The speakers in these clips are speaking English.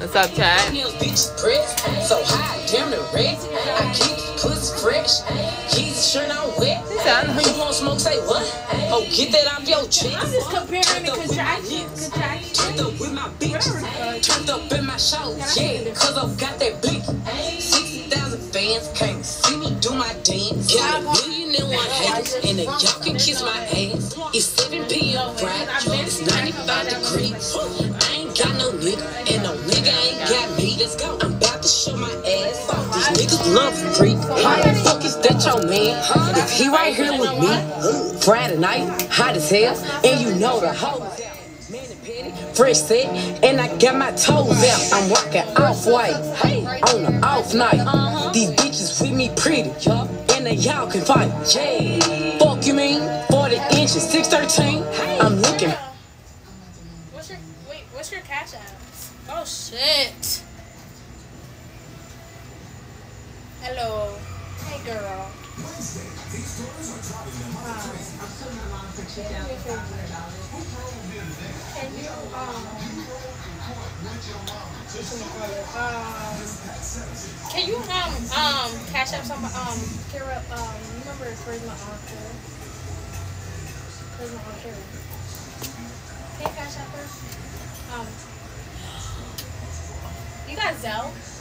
What's up, Chad? Nails bitches breath, so high, damn the red. I keep pussy fresh. Jesus shirt on wet. You want smoke? Say what? Oh, get that off your chest. I'm just comparing the my contractions. Turned up with my bitches. Turned up in my shows. Yeah, cause I've got that blick. 60,000 fans can't see me do my dance. Got a million and one haters, and then y'all can kiss my ass. It's 7 p.m. Friday. It's 95 degrees. I ain't got no nigga, and no nigga ain't got me. Let's go. I'm about to show my ass. These niggas love freak. How the fuck is that your man? If he right here with me, Friday night, hot as hell, and you know the hoe. Fresh set, and I got my toes out. I'm walking off white on the off night. These bitches with me pretty, and they y'all can fight. Yeah, fuck you mean? 40 inches, 613. I'm looking. What's your wait? What's your cash app? Oh shit. Hello. Hey girl. Can you um? um, Can you um um cash up some um care up um remember Charisma Archer? Charisma Archer. Can you cash up her? Um. You got Zelle?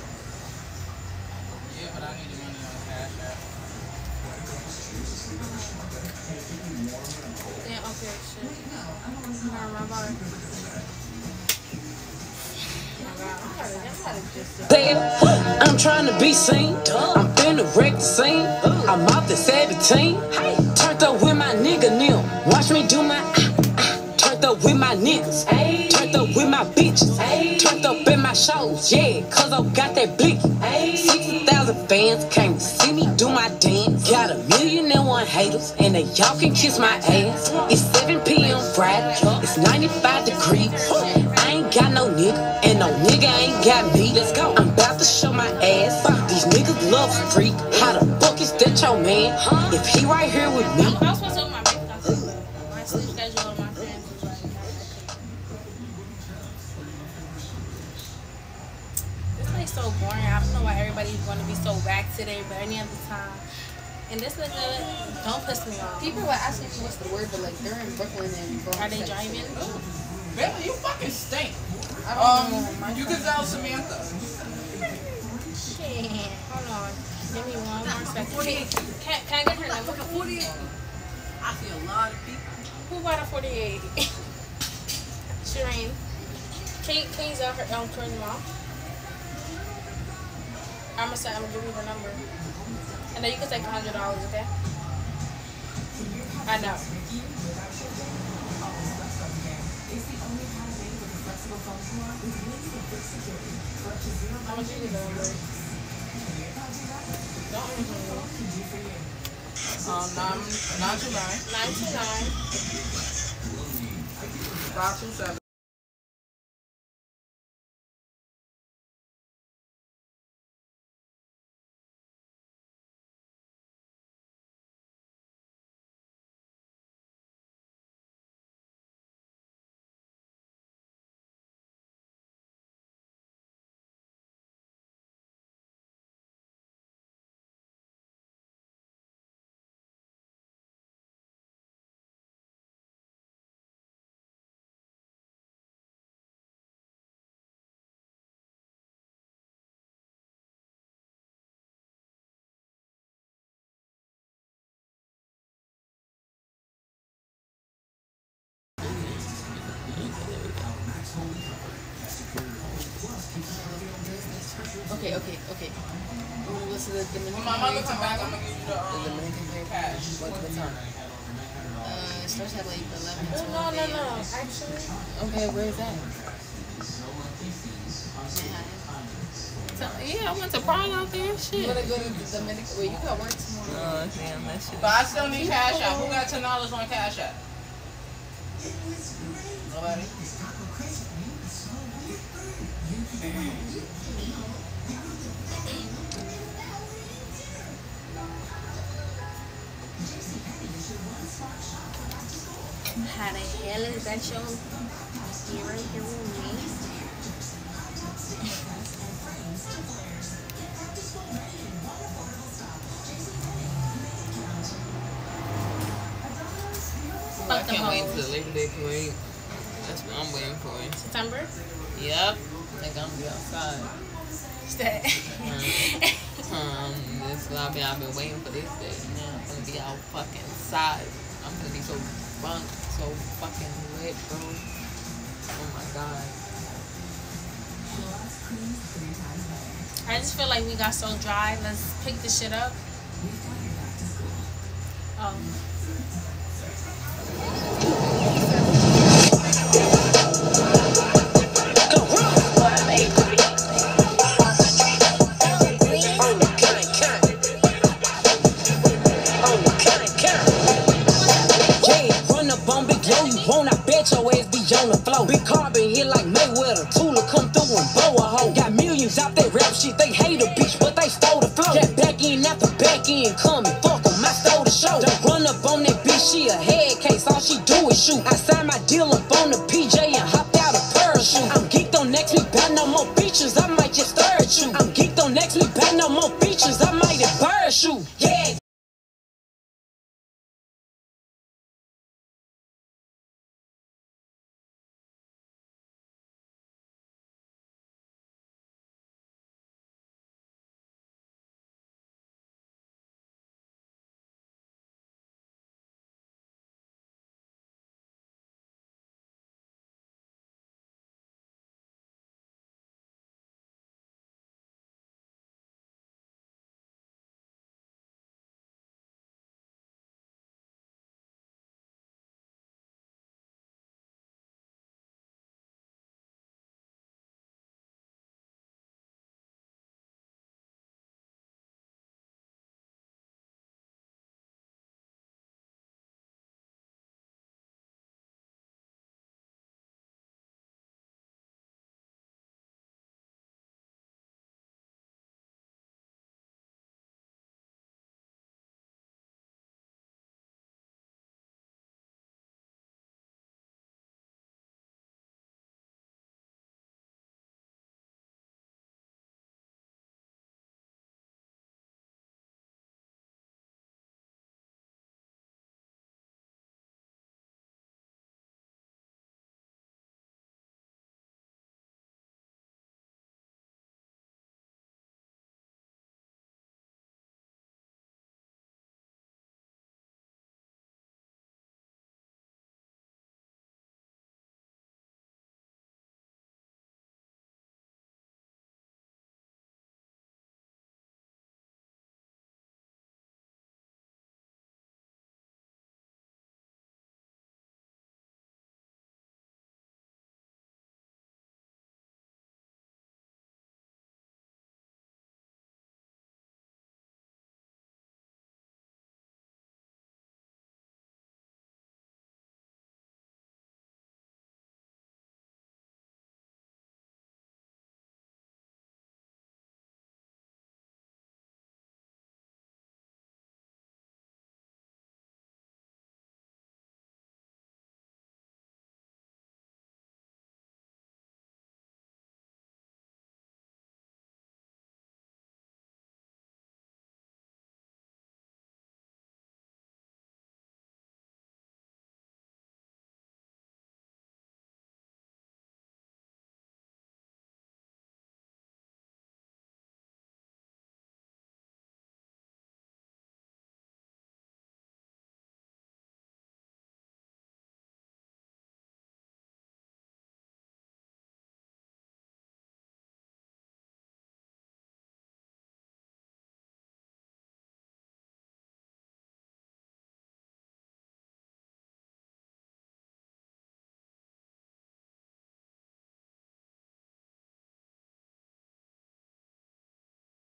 God, I'm trying to be seen. I'm finna wreck the scene. I'm out the 17. Turned up with my nigga Neil. Watch me do my. ah, ah. Turned up with my niggas. Turned up with my bitches. Turned up in my shows. Yeah, cause I got that blicky. 60,000 fans came to see me do my dance. Got a million and one haters, and they y'all can kiss my ass. It's 7 p.m. Friday. It's 95 degrees. I ain't got no nigga, and no nigga ain't got me. Let's go. I'm about to show my ass. These niggas love freak. How the fuck is that your man? If he right here with me, so boring. I don't know why everybody's going to be so back today, but any other time. And this nigga, don't piss me off. People were asking me what's the word, but like they're in Brooklyn and Bronx. Are they like, driving? Baby, you fucking stink. I don't know. Um, My you can tell Samantha. Shit. Hold on. Give me one more second. Can, can I get her number? 48. I see a lot of people. Who bought a 48? Shireen. Can you, can you use her um, turn them off? I'm gonna say I'm gonna give you the number. And then you can take a hundred dollars, okay? I know. How much the number? Don't Um, nine, nine two nine, Nine two nine. five two seven. The Dominican When my mother come back. I'm gonna give you the, The um, Dominican Period. cash. What, what time? Uh, it starts at like 11, No, 12 no, no, no. Actually, Okay, where is that? Yeah, I went to Prague out there. You Shit. wanna go to the Dominican? Wait, you got work tomorrow. Oh, damn, that shit. But I still need Cash App. Who got ten dollars on Cash App? Nobody. How the hell is that your right here with me? I can't wait till Labor Day parade. That's what I'm waiting for. September? Yep. I think I'm gonna be outside. Stay. Um, this is I've been, I've been waiting for this day. Now I'm gonna be out fucking side. I'm gonna be so drunk, so fucking lit, bro. Oh my god. I just feel like we got so dry. Let's pick the shit up. Oh. The. Big carbon hit like Mayweather, Tula come through and blow a hole. Got millions out that rap shit, they hate a bitch, but they stole the flow. Got back in after back in, coming, Fuck 'em, I stole the show. Don't run up on that bitch, she a head case, all she do is shoot. I signed my deal up on the PJ and hopped out a parachute. I'm geeked on next week, buy no more features, I might just stir at you. I'm geeked on next week, buy no more features, I might embarrass you.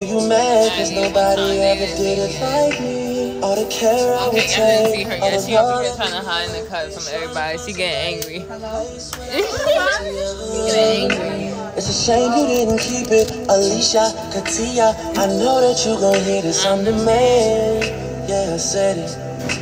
You mad cause nobody ever did it like me. All the care I would Okay, see her the She over here trying to hide in the cut from everybody. She getting angry. getting angry. It's a shame you didn't keep it, Alicia, Katia. I know that you gon' hear this. I'm the mm-hmm. man. Yeah, I said it.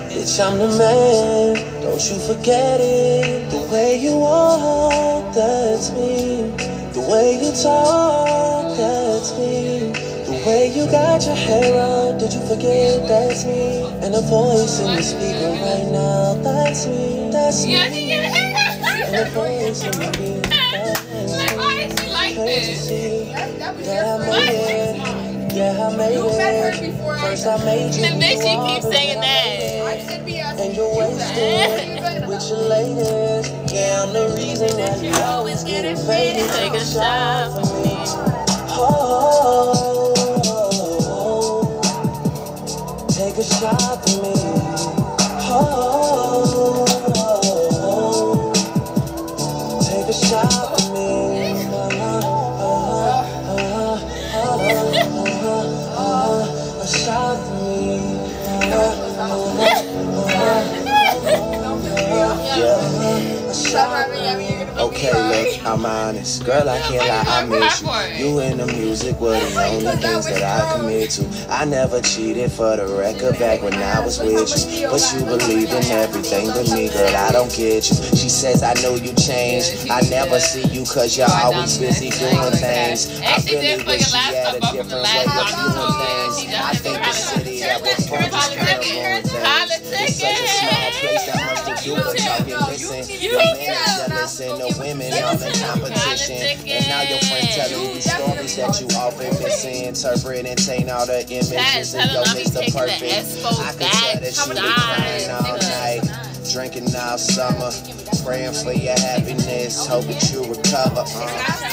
Bitch, I'm the man. Don't you forget it. The way you walk, that's me. The way you talk, that's me. The way you got your hair on, did you forget that's me? And the voice in the speaker right now, that's me, that's me. Yeah, she get. And the voice in the speaker, that's Like, me. why is she like this? see? That was Yeah, I your made friend. it. Yeah, I made You met her before I First I made you. And then she keeps saying but then I made that. I should be asking And you're you wasted with your latest. Yeah, I'm the reason why you always getting faded. Take a shot for me. Take I'm honest. Girl, I can't lie, I miss you. You and the music were the only things that I commit to. I never cheated for the record back when I was with you. But you believe in everything but me, girl, I don't get you. She says, I know you changed. I never see you cause you're always busy doing things. I really wish you had a the different last way of doing things. I think the city that was fun is kind of ruined things. It's such a small place that much to do, but y'all get missing. Women on the competition. And now your friend telling you stories that you often misinterpret and taint all the images Tell of your them Mr. the Perfect. I can tell that you been crying all night, drinking all summer, praying for your happiness, hope that you recover. Uh.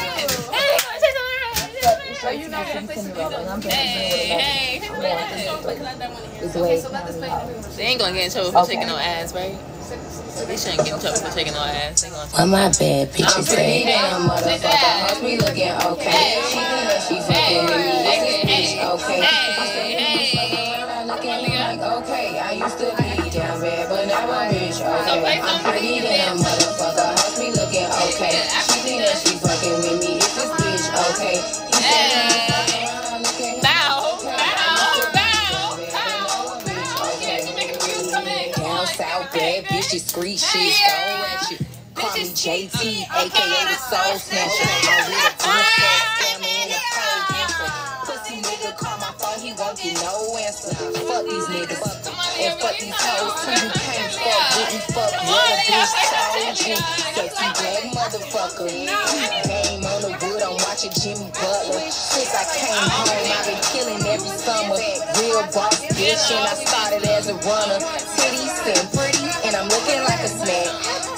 So you know that place is Hey, hey, hey, Okay, so let this play. They ain't gonna get in trouble for taking no ass, right? They shouldn't get in trouble for taking no ass. Gonna oh, Why my bad bitches say damn motherfucker me looking okay. She that she fucking with me This is bitch okay. Hey, hey. Looking like okay I used to be down bad But now I'm bitch okay. I'm pretty damn motherfucker. Watch me looking okay. She think that she fucking with me. This is bitch okay. Hey. Shit, stone ratchet. Call me JT, aka the Soul Snatcher. I'm with a princess, scammer in the dancer. Pussy nigga call my phone, he won't get no answer. Fuck these niggas, and fuck these hoes too. You can't fuck with me, fuck what a bitch told you. Sexy black motherfucker. Game on the wood, I'm watching Jimmy Butler. Since I came home, I've been killing every summer. Real boss bitch, and I started as a runner. Titties and pretty,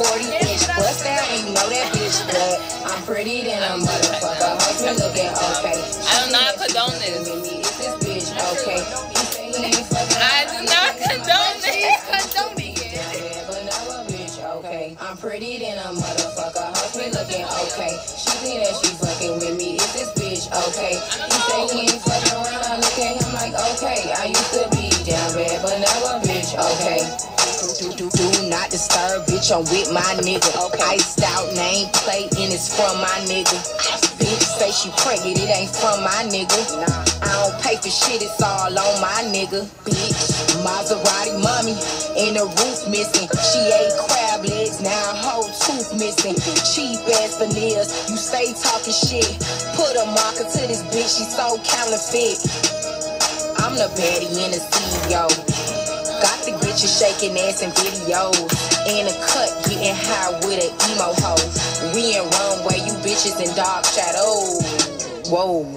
40 inch bust down, and you know that bitch black. I'm pretty than a motherfucker. Hoes me looking okay. I do not condone this. It's this bitch okay. He say he ain't fucking I do not condone this. Condoning it. but now a bitch okay. I'm pretty than a motherfucker. Hoes me looking okay. She think that she fucking with me, it's this bitch okay. He say he ain't fucking bitch. I'm with my nigga. Okay. Iced out name plate and it's from my nigga. Bitch say she pregnant, it ain't from my nigga. Nah, I don't pay for shit, it's all on my nigga. Bitch, Maserati mommy and the roof missing. She ate crab legs, now a whole tooth missing. Cheap ass veneers, you stay talking shit. Put a marker to this bitch, she so counterfeit. I'm the baddie and the CEO. The shaking ass in videos. In a cut, getting high with an emo hoe. We in runway, you bitches in dark shadows. Whoa.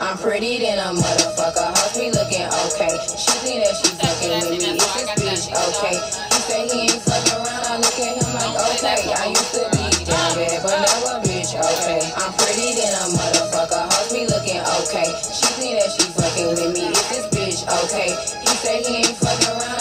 I'm pretty than a motherfucker. Hoes me looking okay. She think that she fucking with me. It's this bitch okay. He say he ain't fucking around. I look at him like okay. I used to be down bad, but now a bitch okay. I'm pretty than a motherfucker. Hoes me looking okay. She think that she fucking with me. It's this bitch okay. He say he ain't fucking around.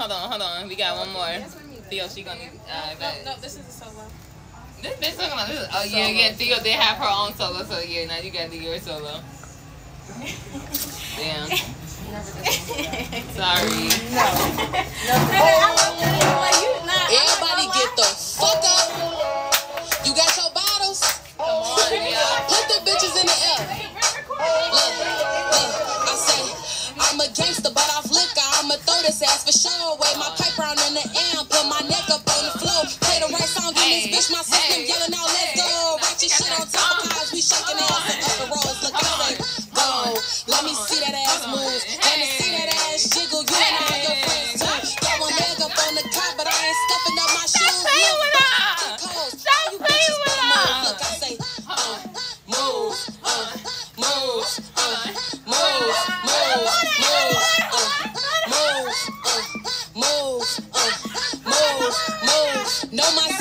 Hold on, hold on. We got one more. Theo, she gonna uh, No, no, this is a solo. This bitch talking about this. Oh yeah, yeah. Theo did have her own solo, so yeah. Now you gotta do your solo. Damn. Sorry. Everybody get No, my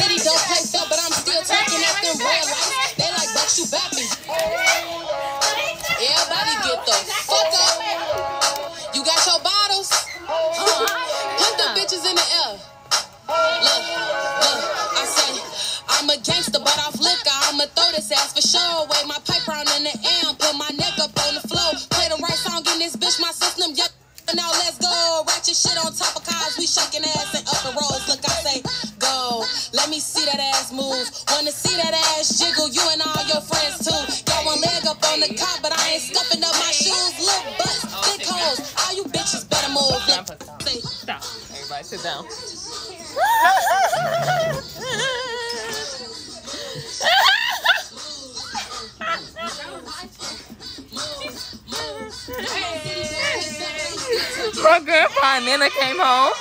My grandpa and Nana came home.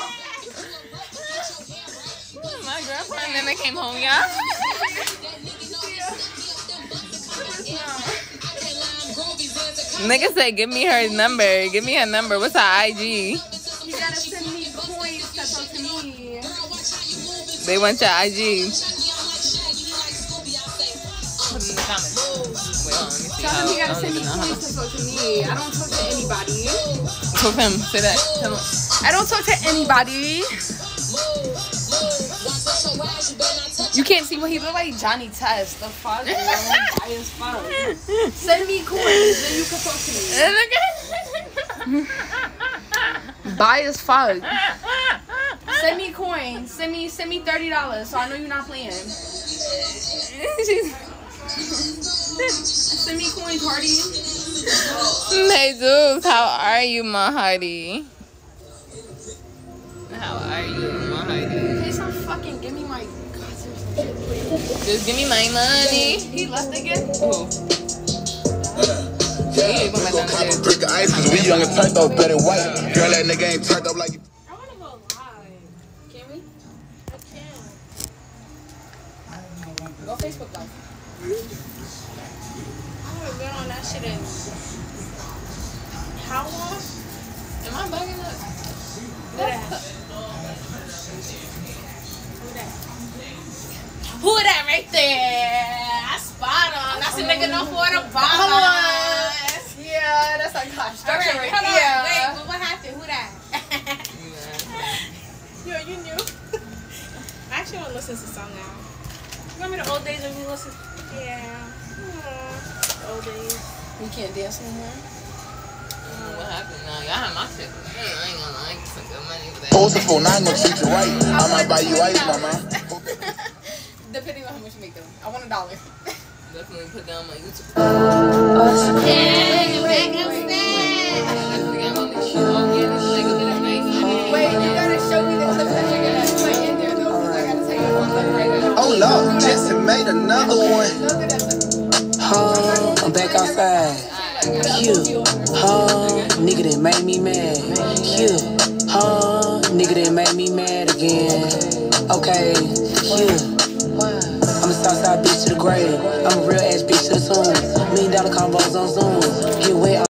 My grandpa and Nana came home, y'all. Nigga said, give me her number. Give me her number. What's her IG? You gotta send me coins to talk to me. They want your IG. Tell I him you gotta send me coins to talk to me. I don't talk to anybody. Talk to him. Say that. Tell him. I don't talk to anybody. You can't see what he look like. Johnny Test. The fuck? bro? High as fuck. Send me coins, then you can talk to me. Buy as fuck. Send me coins. Send me send me thirty dollars, so I know you're not playing. Send me coins, Hardy. Hey, dudes, how are you, my hearty? How are you, my hearty? Please don't fucking give me my goddamn shit, please. Just give me my money. He left again. Ooh. Yeah, put my thumb Copper there. brick of ice, cause we young and turned up better white. Girl, that nigga ain't turned up like you. I wanna go live. Can we? I can. Go Facebook live. That shit in how long? Am I bugging up? Who that? Who that right there? I spot on. That's a nigga know for the bombs. Yeah, that's like structure right, right hold on. Wait, but what happened? Who that? Yo, you knew. I actually want to listen to song now. Remember the old days when we listened? Yeah. Aw, the old days. We can't dance no more. Mm, what happened now? Y'all have my shit. Hey, I ain't gonna lie. Some good money for that. Post it for nine, gonna treat you right. I might buy you ice, mama. Depending on how much you make them. I want a dollar. Definitely put down my YouTube. Hey, back upstairs. Definitely got on this shit. Oh, yeah, this nigga did a nice Wait, you gotta show me the clip that you're gonna put in there though, because I gotta tell you one clip right now. Oh no, just made another one. I'm back outside. You, huh, nigga that made me mad. You, huh, nigga that made me mad again. Okay, you. I'm a Southside bitch to the grave. I'm a real ass bitch to the tomb. Million dollar combos on Zoom. Get wet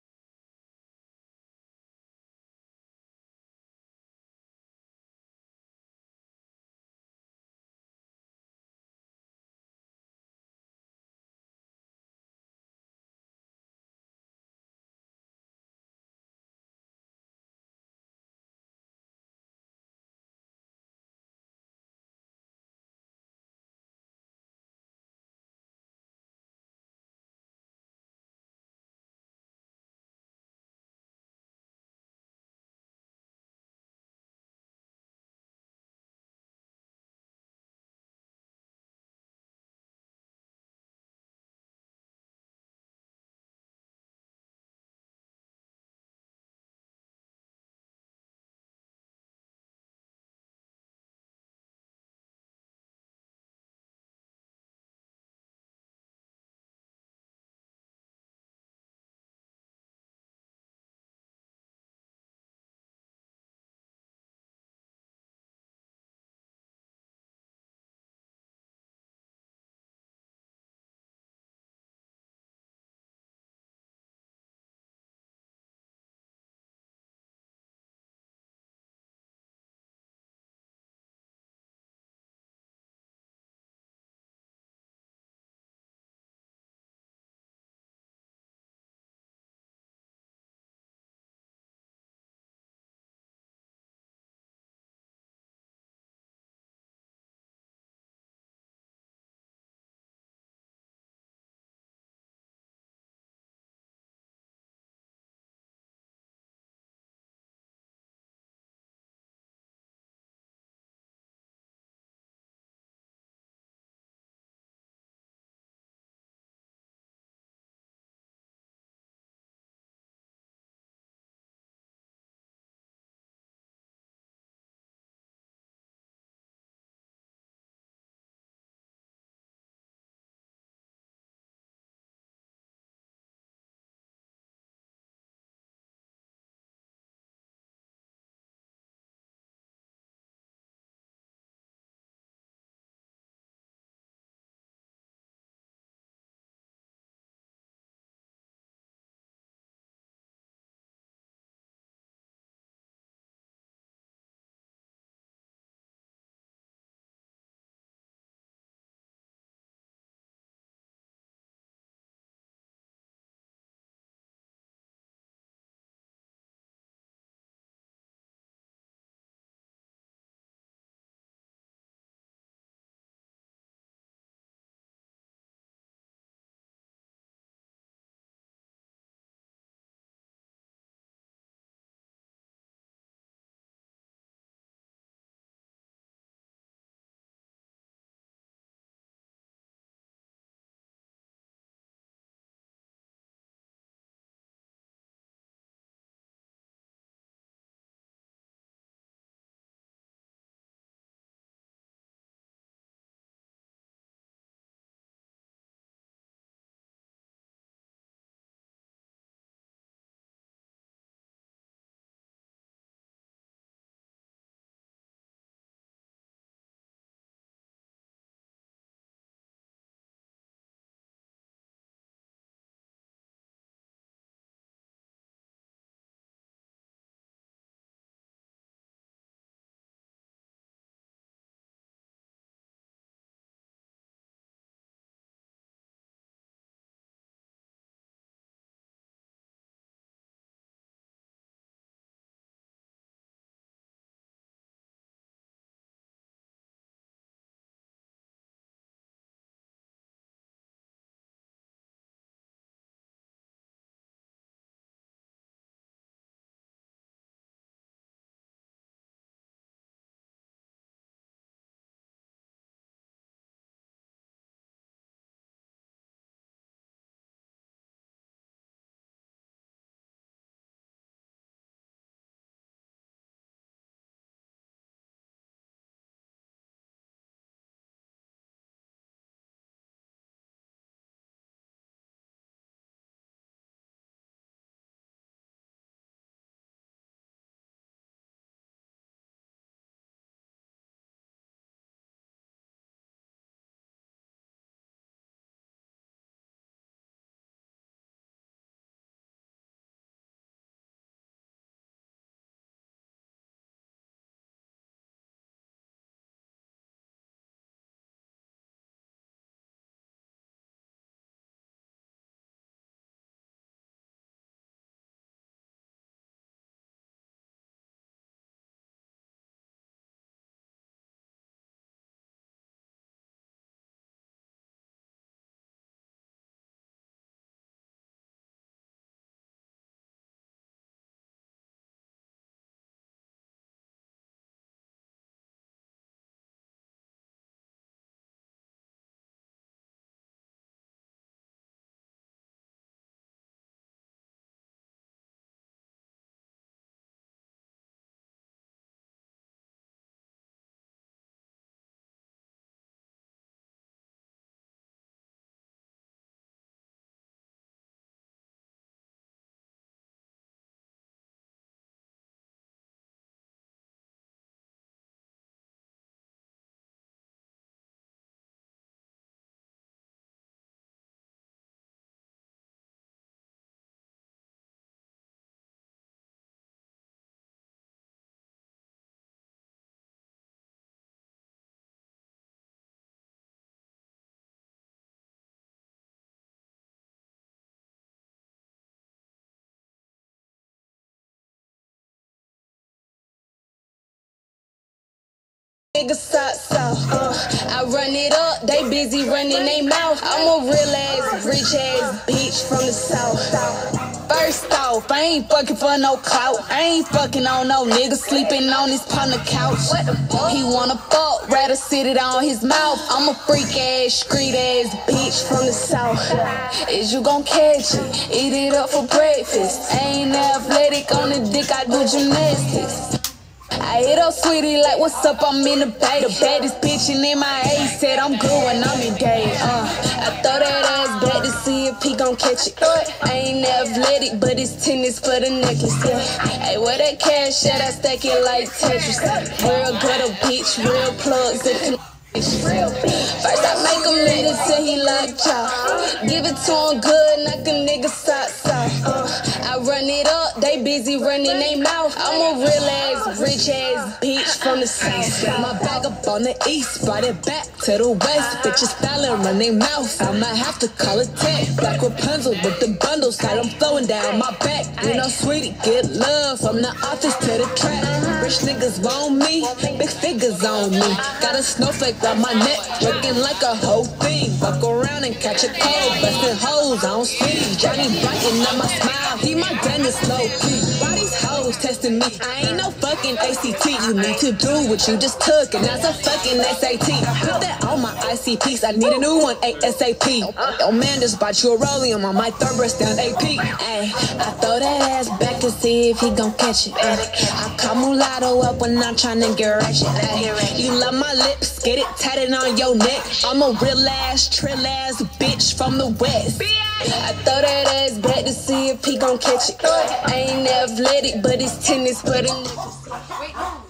niggas off. Uh, I run it up, they busy running they mouth. I'm a real ass, rich ass bitch from the south. First off, I ain't fucking for no clout. I ain't fucking on no nigga sleeping on his partner couch. He wanna fuck, rather sit it on his mouth. I'm a freak ass, street ass bitch from the south. Is you gon' catch it? Eat it up for breakfast. I ain't athletic on the dick, I do gymnastics. I hit up sweetie like, what's up? I'm in the bay. The baddest bitch in MIA said I'm good when I'm engaged. Uh, I throw that ass back to see if he gon' catch it. I ain't athletic, but it's tennis for the necklace. Yeah. Hey, where that cash at? I stack it like Tetris. Real gutter bitch, real plugs and First I make him eat it till he like y'all. Give it to him good, knock a nigga socks off. Uh, run it up, they busy running they mouth. I'm a real ass, rich ass bitch from the south. Got my bag up on the east, brought it back to the west. Bitches styling, run they mouth. I might have to call it tech. Black Rapunzel with the bundles, got them flowing down my back. You know, sweetie, get love from the office to the track. Rich niggas want me, big figures on me. Got a snowflake on my neck, looking like a whole thing. Fuck around and catch a cold, busting hoes on speed. Johnny brighten on my smile, he my dentist low key. Why hoes testing me? I ain't no fucking ACT. You need to do what you just took, and that's a fucking SAT. Put that on my ICPs, I need a new one ASAP. Yo, man, just bought you a rollium on my third breast down AP. Ay, I throw that ass back to see if he gon' catch it. Ay, I call mulatto up when I'm tryna get ratchet. Ay, you love my lips, get it tatted on your neck. I'm a real ass, trill ass bitch from the west. I throw that ass back to see if he gon' catch it. I ain't athletic, but it's tennis for the niggas.